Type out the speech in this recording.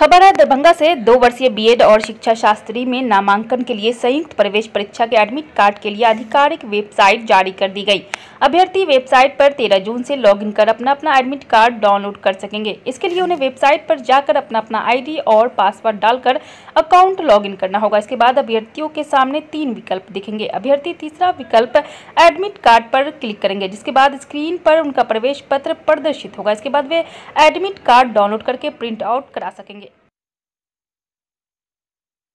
खबर है, दरभंगा से दो वर्षीय बीएड और शिक्षा शास्त्री में नामांकन के लिए संयुक्त प्रवेश परीक्षा के एडमिट कार्ड के लिए आधिकारिक वेबसाइट जारी कर दी गई। अभ्यर्थी वेबसाइट पर 13 जून से लॉगिन कर अपना अपना एडमिट कार्ड डाउनलोड कर सकेंगे। इसके लिए उन्हें वेबसाइट पर जाकर अपना अपना आईडी और पासवर्ड डालकर अकाउंट लॉगिन करना होगा। इसके बाद अभ्यर्थियों के सामने तीन विकल्प दिखेंगे। अभ्यर्थी तीसरा विकल्प एडमिट कार्ड पर क्लिक करेंगे, जिसके बाद स्क्रीन पर उनका प्रवेश पत्र प्रदर्शित होगा। इसके बाद वे एडमिट कार्ड डाउनलोड करके प्रिंट आउट करा सकेंगे।